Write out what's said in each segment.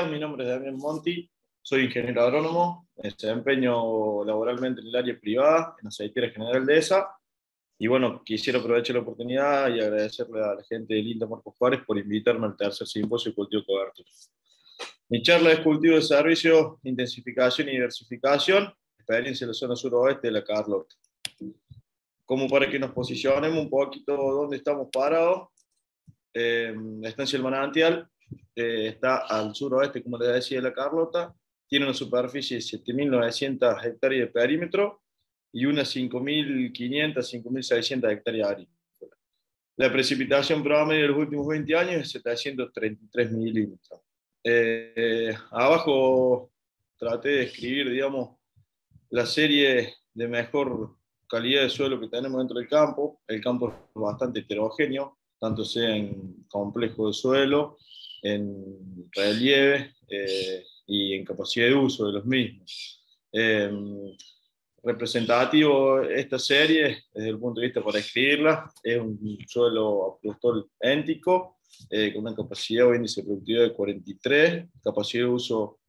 Días, mi nombre es Daniel Monti, soy ingeniero agrónomo, me desempeño laboralmente en el área privada, en Aceitera General de ESA, y bueno, quisiera aprovechar la oportunidad y agradecerle a la gente de Linda Marcos Juárez por invitarme al tercer simposio de cultivo de cobertura. Mi charla es cultivo de servicio, intensificación y diversificación, experiencia en la zona suroeste de la Carlota. Como para que nos posicionemos un poquito dónde estamos parados, eh, la estancia del manantial eh, está al suroeste, como le decía la Carlota, tiene una superficie de 7.900 hectáreas de perímetro y unas 5.500, 5.600 hectáreas áreas. La precipitación promedio de los últimos 20 años es 733 milímetros. Eh, abajo traté de escribir, digamos, la serie de mejor calidad de suelo que tenemos dentro del campo. El campo es bastante heterogéneo, tanto sea en complejo de suelo, en relieve eh, y en capacidad de uso de los mismos. Em, representativo esta serie, desde el punto de vista para escribirla, es un suelo apostol éntico, eh, con una capacidad o índice productivo de 43, capacidad de uso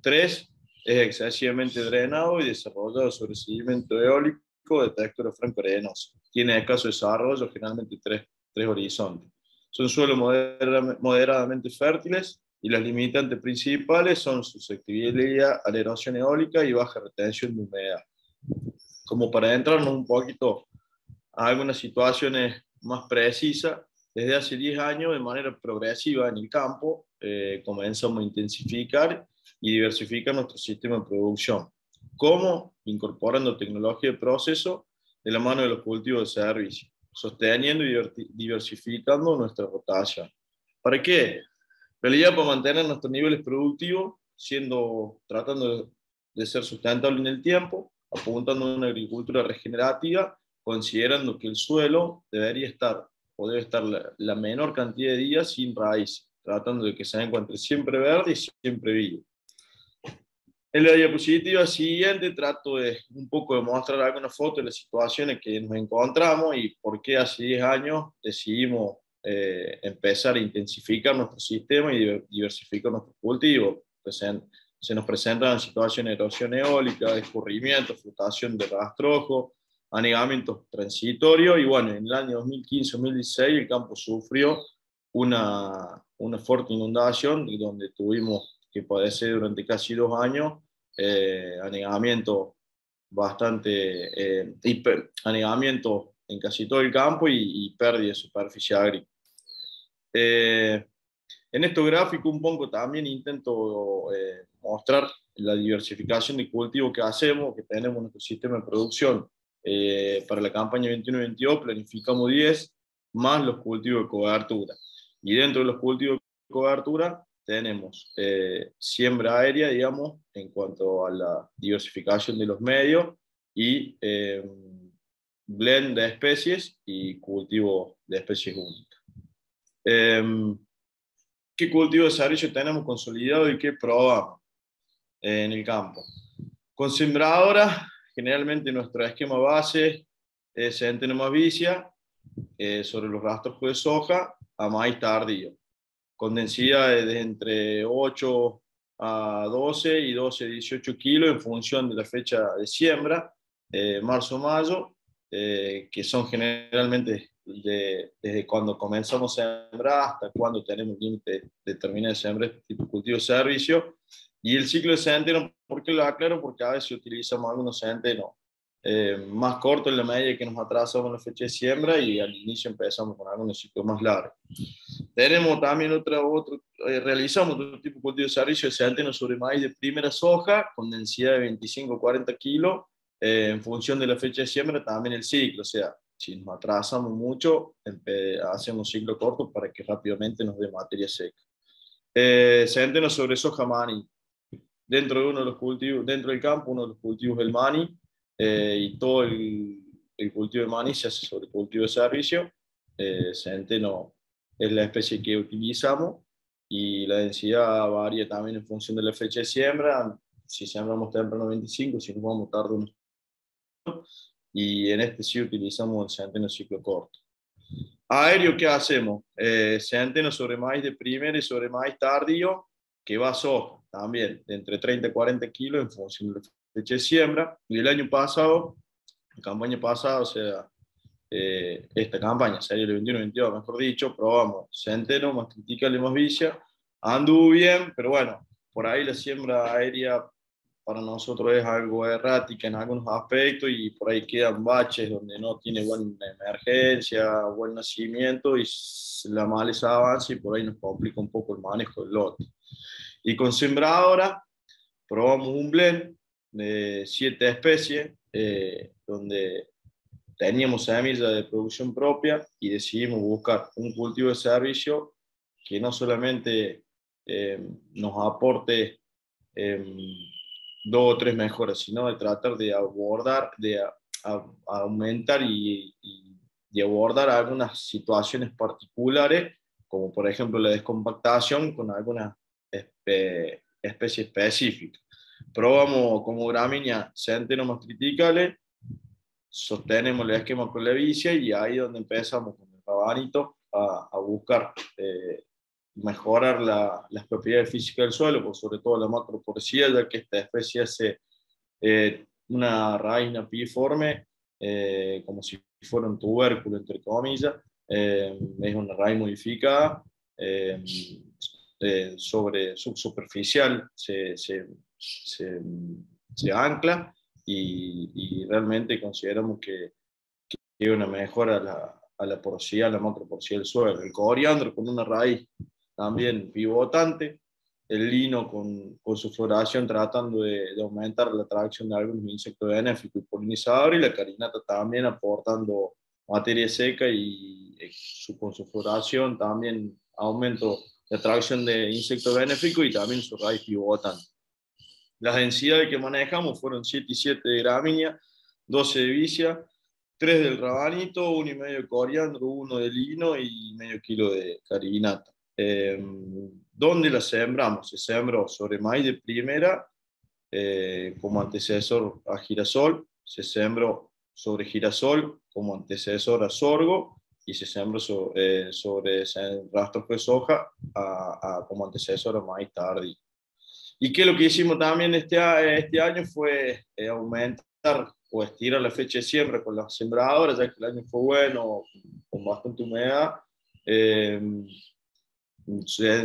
3, es excesivamente drenado y desarrollado sobre sedimento eólico de textura franco-arenosa. Tiene escaso desarrollo, generalmente tres, tres horizontes. Son suelos moderadamente fértiles y las limitantes principales son susceptibilidad a la erosión eólica y baja retención de humedad. Como para entrarnos un poquito a algunas situaciones más precisas, desde hace 10 años, de manera progresiva en el campo, eh, comenzamos a intensificar y diversificar nuestro sistema de producción. ¿Cómo? Incorporando tecnología de proceso de la mano de los cultivos de servicio sosteniendo y diversificando nuestra rotación. ¿Para qué? Realidad para mantener nuestros niveles productivos, siendo, tratando de ser sustentable en el tiempo, apuntando a una agricultura regenerativa, considerando que el suelo debería estar o debe estar la, la menor cantidad de días sin raíz, tratando de que se encuentre siempre verde y siempre vivo. En la diapositiva siguiente trato de un poco de mostrar algunas fotos de las situaciones que nos encontramos y por qué hace 10 años decidimos eh, empezar a intensificar nuestro sistema y diversificar nuestros cultivos. Se nos presentan situaciones de erosión eólica, escurrimiento, flotación de rastrojo, anegamiento transitorio y bueno, en el año 2015-2016 el campo sufrió una, una fuerte inundación donde tuvimos que padecer durante casi dos años eh, anegamiento bastante, eh, anegamiento en casi todo el campo y, pérdida de superficie agrícola. Eh, en este gráfico un poco también intento eh, mostrar la diversificación de cultivo que hacemos, que tenemos en nuestro sistema de producción. para la campaña 21-22 planificamos 10 más los cultivos de cobertura. Y dentro de los cultivos de cobertura tenemos eh, siembra aérea, digamos, en cuanto a la diversificación de los medios y eh, blend de especies y cultivo de especies únicas. Em, ¿Qué cultivo de servicio tenemos consolidado y qué probamos en el campo? Con sembradora, generalmente nuestro esquema base es centeno vicia eh, sobre los rastros de soja a maíz tardío con densidades de entre 8 a 12 y 12 a 18 kilos en función de la fecha de siembra, eh, marzo-mayo, eh, que son generalmente desde cuando comenzamos a sembrar hasta cuando tenemos límite de terminar de sembrar este tipo de cultivo de servicio. Y el ciclo de centeno, ¿por qué lo aclaro? Porque a veces utilizamos algunos centenos eh, más cortos en la medida que nos atrasamos en la fecha de siembra y al inicio empezamos con algunos ciclos más largos. Tenemos también otra, otro, eh, realizamos otro tipo de cultivo de servicio, ese anteno sobre maíz de primera soja, con densidad de 25-40 kilos, eh, en función de la fecha de siembra, también el ciclo, o sea, si nos atrasamos mucho, hacemos ciclo corto para que rápidamente nos dé materia seca. Eh, centeno sobre soja mani, dentro de uno de los cultivos, dentro del campo, uno de los cultivos del mani, eh, y todo el, el, cultivo de mani se hace sobre cultivo de servicio, centeno es la especie que utilizamos y la densidad varía también en función de la fecha de siembra. Si sembramos temprano 25, si nos vamos tarde unos y en este sí utilizamos el centeno ciclo corto. Aéreo, ¿qué hacemos? Eh, centeno sobre maíz de primera y sobre maíz tardío que va soja también de entre 30 y 40 kilos en función de la de siembra. Y el año pasado, la campaña pasada, o sea, eh, esta campaña, sería el 21-22, mejor dicho, probamos centeno, más critica, más vicia, anduvo bien, pero bueno, por ahí la siembra aérea para nosotros es algo errática en algunos aspectos y por ahí quedan baches donde no tiene buena emergencia, buen nacimiento y la maleza avanza y por ahí nos complica un poco el manejo del lote. Y con sembradora probamos un blend de siete especies eh, donde teníamos semillas de producción propia y decidimos buscar un cultivo de servicio que no solamente eh, nos aporte eh, dos o tres mejoras, sino de tratar de abordar, de aumentar y, y, abordar algunas situaciones particulares, como por ejemplo la descompactación con alguna especie específica. Probamos como gramínea centenomas criticales sostenemos el esquema con la vicia y ahí es donde empezamos con el rabanito a, a buscar eh, mejorar la, las propiedades físicas del suelo, por sobre todo la macroporcía, ya que esta especie hace eh, una raíz napiforme, eh, como si fuera un tubérculo, entre comillas, es una raíz modificada, sobre subsuperficial se, se, se, se ancla y, realmente consideramos que, que una mejora a la, a la porosidad, a la macroporosidad del suelo. El coriandro con una raíz también pivotante, el lino con, con su floración tratando de, de, aumentar la atracción de algunos insectos benéficos y polinizadores, y la carinata también aportando materia seca y, su, con su floración también aumento de atracción de insectos benéficos y también su raíz pivotante. Las densidades que manejamos fueron 7 y 7 de gramínea, 12 de vicia, 3 del rabanito, 1 y medio de coriandro, 1 de lino y medio kilo de carinata. Eh, ¿Dónde la sembramos? Se sembró sobre maíz de primera eh, como antecesor a girasol, se sembró sobre girasol como antecesor a sorgo y se sembró eh, sobre rastro de soja a, como antecesor a maíz tardío. Y que lo que hicimos también este, este año fue eh, aumentar o estirar la fecha de siembra con las sembradoras, ya que el año fue bueno, con bastante humedad. Eh,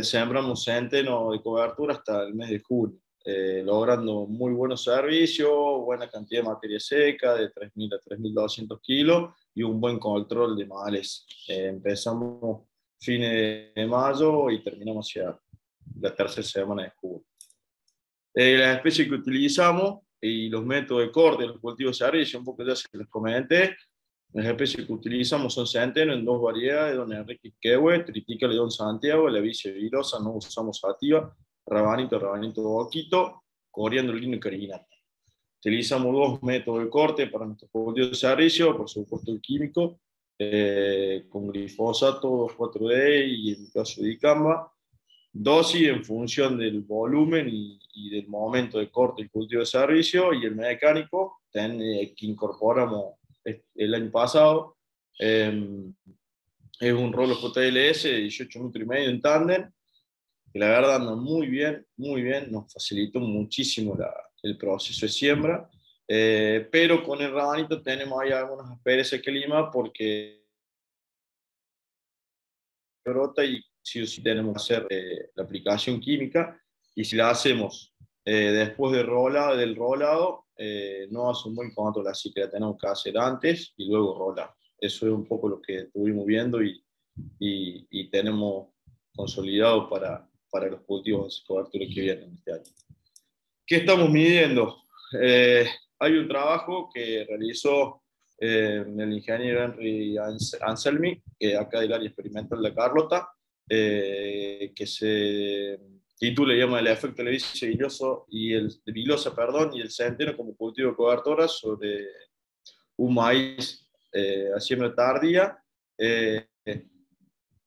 sembramos centeno de cobertura hasta el mes de junio, eh, logrando muy buenos servicios, buena cantidad de materia seca, de 3.000 a 3.200 kilos, y un buen control de males. Eh, empezamos fines de mayo y terminamos hacia la tercera semana de junio. Eh, las especies que utilizamos y los métodos de corte, los cultivos de servicio, un poco ya se les comenté. Las especies que utilizamos son centeno en dos variedades, Don Enrique Quehue, Tritica León Santiago, la vicia virosa, no usamos sativa, rabanito, rabanito boquito, coriandro, lino y carinata. Utilizamos dos métodos de corte para nuestros cultivos de servicio, por supuesto el químico, eh, con glifosato 2,4-D y en el caso de dicamba, dosis en función del volumen y, del momento de corte y cultivo de servicio, y el mecánico eh, que incorporamos el año pasado. Em, es un rolo JLS de 18 metros y medio en tándem, que la verdad anda muy bien, muy bien, nos facilitó muchísimo el proceso de siembra, eh, pero con el rabanito tenemos ahí algunas asperezas que lima porque brota y sí o sí tenemos que hacer eh, la aplicación química y si la hacemos eh, después del rolado, del rolado eh, no hace un buen control, así que la tenemos que hacer antes y luego rolar. Eso es un poco lo que estuvimos viendo y, y, y tenemos consolidado para, para los cultivos de cobertura que vienen este año. ¿Qué estamos midiendo? hay un trabajo que realizó el ingeniero Henry Anselmi, que acá del área experimental de Carlota, eh, que se titula llama el efecto de viloso y el de vilosa, perdón, y el centeno como cultivo de cobertura sobre un maíz eh, a siembra tardía. Eh,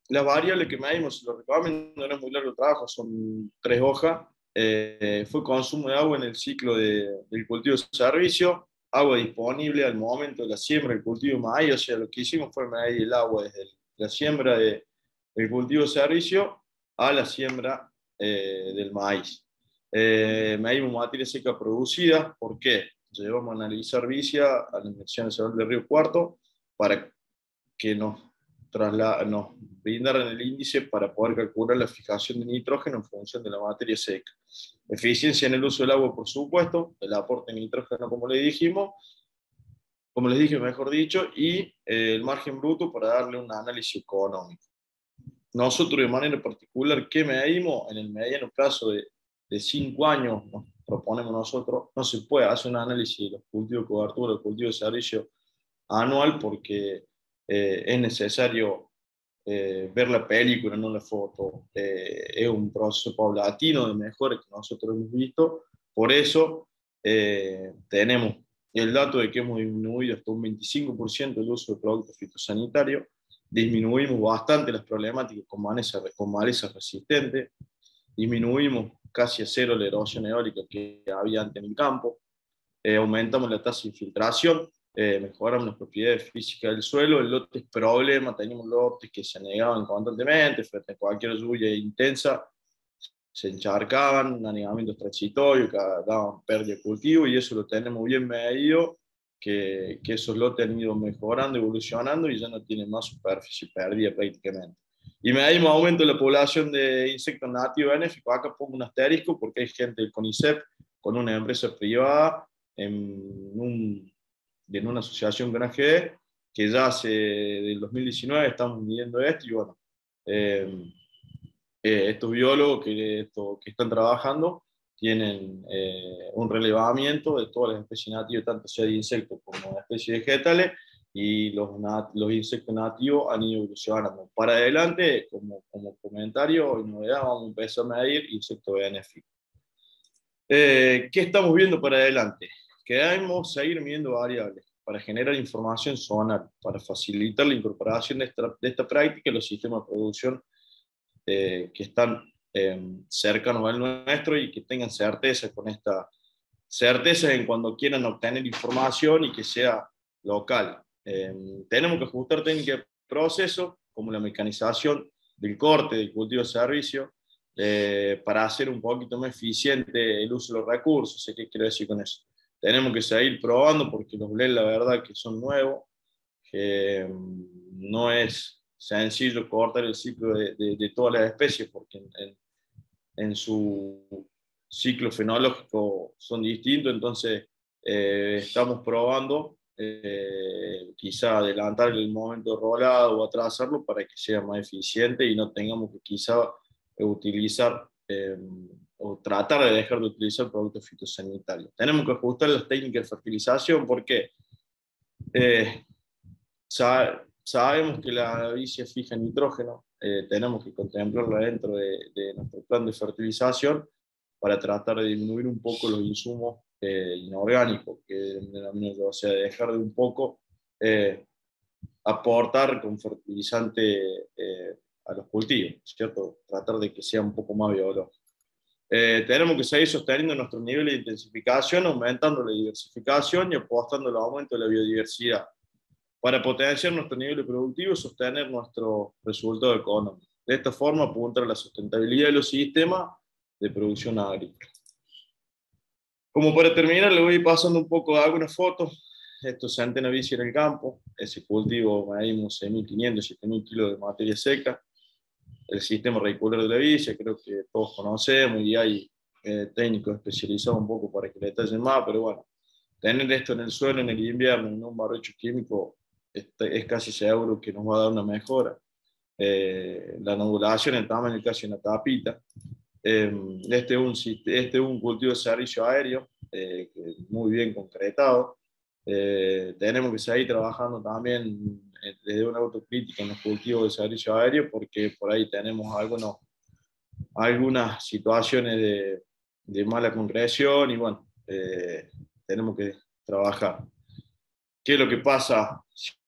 la variable que medimos, lo recomiendo, no es muy largo el trabajo, son tres hojas, eh, fue consumo de agua en el ciclo de, del cultivo de servicio, agua disponible al momento de la siembra del cultivo de maíz, o sea, lo que hicimos fue medir el agua desde la siembra de, el cultivo de servicio a la siembra eh, del maíz. Eh, medimos materia seca producida, ¿por qué? Llevamos a analizar vicia a la Inversión Nacional del Río Cuarto para que nos, nos brindaran el índice para poder calcular la fijación de nitrógeno en función de la materia seca. Eficiencia en el uso del agua, por supuesto, el aporte de nitrógeno, como le dijimos, como les dije, mejor dicho, y eh, el margen bruto para darle un análisis económico. Nosotros, de manera particular, ¿qué medimos? En el mediano plazo de, de cinco años, proponemos nosotros, no se puede hacer un análisis de los cultivos de cobertura, los cultivos de servicio anual, porque eh, es necesario eh, ver la película, no la foto. es un proceso paulatino de mejora que nosotros hemos visto. Por eso tenemos el dato de que hemos disminuido hasta un 25% el uso de productos fitosanitarios, disminuimos bastante las problemáticas con malezas con maleza resistentes, disminuimos casi a cero la erosión eólica que había antes en el campo, eh, aumentamos la tasa de infiltración, eh, mejoramos las propiedades físicas del suelo, el lote es problema, teníamos lotes que se negaban constantemente frente a cualquier lluvia intensa, se encharcaban, anegamientos transitorios, daban pérdida de cultivo y eso lo tenemos bien medido, que, que esos lotes han ido mejorando, evolucionando y ya no tienen más superficie perdida prácticamente. Y medimos aumento de la población de insectos nativos benéficos. Acá pongo un asterisco porque hay gente del CONICET con una empresa privada en, un, en una asociación granje que ya hace del 2019 estamos midiendo esto y bueno, eh, eh, estos biólogos que, esto, que están trabajando tienen eh, un relevamiento de todas las especies nativas, tanto sea de insectos como de especies vegetales, y los, los insectos nativos han ido evolucionando. Para adelante, como, como comentario y novedad, vamos a empezar a medir insectos benéficos. Eh, ¿Qué estamos viendo para adelante? Queremos seguir midiendo variables para generar información zonal, para facilitar la incorporación de esta, de esta práctica en los sistemas de producción eh, que están eh, cercanos al nuestro y que tengan certeza con esta certeza en cuando quieran obtener información y que sea local. Eh, tenemos que ajustar técnicas de proceso, como la mecanización del corte, del cultivo de servicio, para hacer un poquito más eficiente el uso de los recursos. Sé qué quiero decir con eso. Tenemos que seguir probando porque los blends, la verdad, que son nuevos, que no es sencillo cortar el ciclo de, de, todas las especies, porque en, en, su ciclo fenológico son distintos, entonces eh, estamos probando eh, quizá adelantar el momento rolado o atrasarlo para que sea más eficiente y no tengamos que quizá utilizar eh, o tratar de dejar de utilizar productos fitosanitarios. Tenemos que ajustar las técnicas de fertilización porque eh, Sabemos que la vicia fija nitrógeno, eh, tenemos que contemplarla dentro de, nuestro plan de fertilización para tratar de disminuir un poco los insumos eh, inorgánicos, que o sea, dejar de un poco eh, aportar con fertilizante a los cultivos, ¿cierto? Tratar de que sea un poco más biológico. tenemos que seguir sosteniendo nuestro nivel de intensificación, aumentando la diversificación y apostando al aumento de la biodiversidad para potenciar nuestro nivel productivo y sostener nuestro resultado económico. De esta forma, apuntar a la sustentabilidad de los sistemas de producción agrícola. Como para terminar, le voy pasando un poco, hago una foto. Esto es antena bici en el campo. Ese cultivo medimos 6.500, 7.000 kilos de materia seca. El sistema radicular de la bici, creo que todos conocemos y hay eh, técnicos especializados un poco para que le detallen más, pero bueno, tener esto en el suelo en el invierno, en un barrecho químico, es casi seguro que nos va a dar una mejora. Eh, la nodulación, el tamaño casi una tapita. Eh, este, es un, este es un cultivo de servicio aéreo eh, muy bien concretado. tenemos que seguir trabajando también desde una autocrítica en los cultivos de servicio aéreo porque por ahí tenemos algunos, algunas situaciones de, de mala concreción y bueno, tenemos que trabajar. ¿Qué es lo que pasa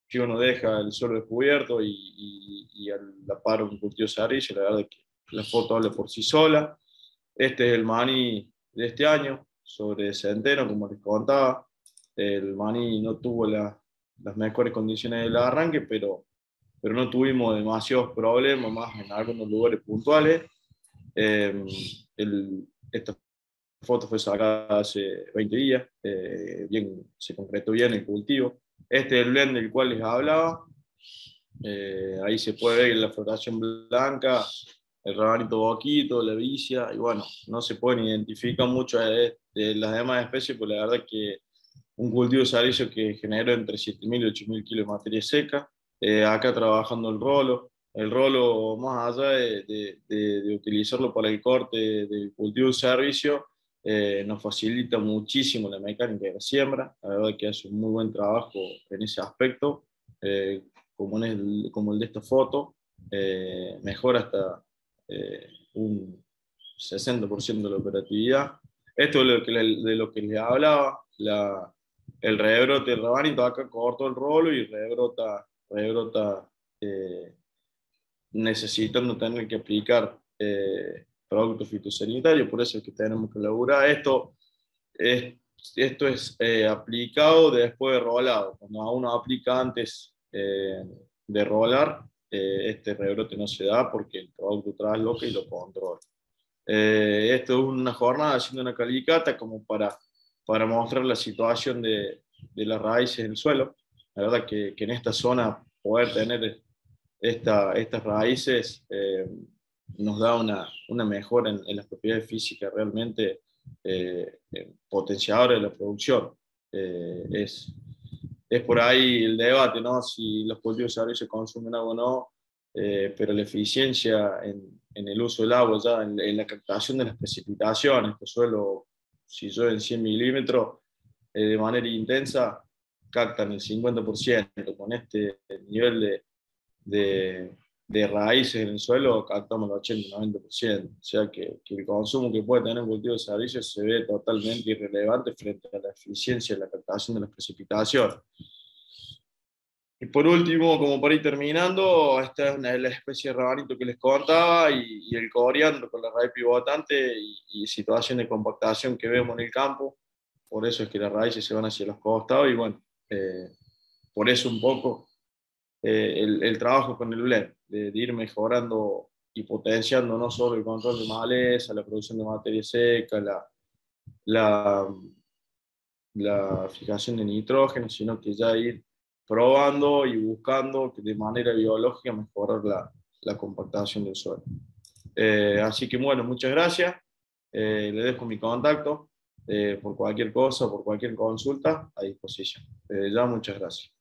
si uno deja el suelo descubierto y, y, y al la par un cultivo de la verdad es que la foto habla por sí sola. Este es el maní de este año, sobre centeno, como les contaba. El maní no tuvo las mejores condiciones del arranque, pero, pero no tuvimos demasiados problemas, más en algunos lugares puntuales. Eh, esta foto fue sacada hace 20 días, eh, bien, se concretó bien el cultivo. Este es el blend del cual les hablaba. Eh, ahí se puede ver la floración blanca, el rabanito boquito, la vicia, y bueno, no se pueden identificar mucho de, las demás especies, porque la verdad que un cultivo de servicio que generó entre 7.000 y 8.000 kilos de materia seca, eh, acá trabajando el rolo, el rolo más allá de, de, utilizarlo para el corte del cultivo de servicio, eh, nos facilita muchísimo la mecánica de la siembra, la verdad que hace un muy buen trabajo en ese aspecto, eh, como, el, como el de esta foto, mejora hasta un 60% de la operatividad. Esto es lo que, de lo que les hablaba, la, el rebrote rabanito, acá corto el rolo y rebrota, rebrota eh, necesitando tener que aplicar eh, productos fitosanitarios, por eso es que tenemos que laburar. Esto es, esto es eh, aplicado después de rolado. Cuando uno aplica antes eh, de rolar, este rebrote no se da porque el producto trae loca y lo controla. esto es una jornada haciendo una calicata como para para mostrar la situación de, de las raíces en el suelo. La verdad que, que en esta zona poder tener esta, estas raíces eh, nos da una, una mejora en, las propiedades físicas realmente eh, potenciadoras de la producción. Eh, es, es por ahí el debate, ¿no? Si los cultivos se consumen agua o no, eh, pero la eficiencia en, en, el uso del agua, ya en, en, la captación de las precipitaciones, que suelo si llueve 100 milímetros eh, de manera intensa, captan el 50%. Con este nivel de, de, de, raíces en el suelo, captamos el 80-90%. O sea que, que, el consumo que puede tener un cultivo de servicios se ve totalmente irrelevante frente a la eficiencia de la captación de las precipitaciones. Y por último, como para ir terminando, esta es una de las especies de rabanito que les contaba y, el coriandro con la raíz pivotante y, situación de compactación que vemos en el campo. Por eso es que las raíces se van hacia los costados y bueno, eh, por eso un poco eh, el, trabajo con el blend, de, ir mejorando y potenciando no solo el control de maleza, la producción de materia seca, la, la, fijación de nitrógeno, sino que ya ir probando y buscando de manera biológica mejorar la, la compactación del suelo. Eh, así que bueno, muchas gracias. Eh, le dejo mi contacto eh, por cualquier cosa, por cualquier consulta a disposición. ya muchas gracias.